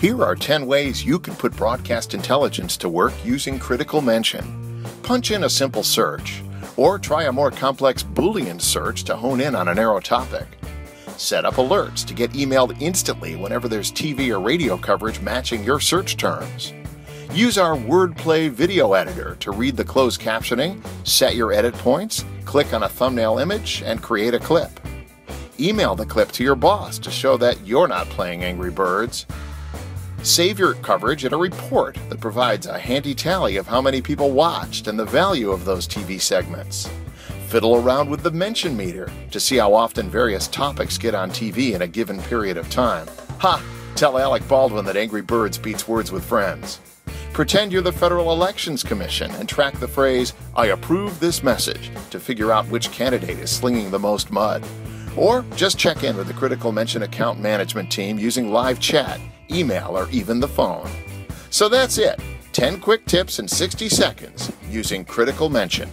Here are 10 ways you can put broadcast intelligence to work using critical mention. Punch in a simple search, or try a more complex Boolean search to hone in on a narrow topic. Set up alerts to get emailed instantly whenever there's TV or radio coverage matching your search terms. Use our wordplay video editor to read the closed captioning, set your edit points, click on a thumbnail image, and create a clip. Email the clip to your boss to show that you're not playing Angry Birds. Save your coverage in a report that provides a handy tally of how many people watched and the value of those TV segments. Fiddle around with the mention meter to see how often various topics get on TV in a given period of time. Ha! Tell Alec Baldwin that Angry Birds beats words with friends. Pretend you're the Federal Elections Commission and track the phrase, I approve this message, to figure out which candidate is slinging the most mud. Or just check in with the Critical Mention account management team using live chat, email, or even the phone. So that's it 10 quick tips in 60 seconds using Critical Mention.